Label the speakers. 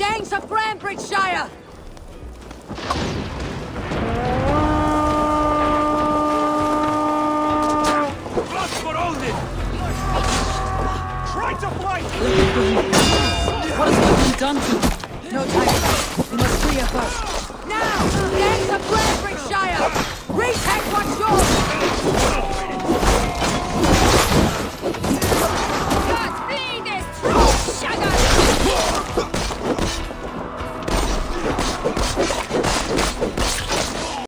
Speaker 1: Danes of Grambridgeshire!
Speaker 2: Blood for Odin! Try to fight!
Speaker 3: What has been done to
Speaker 1: No time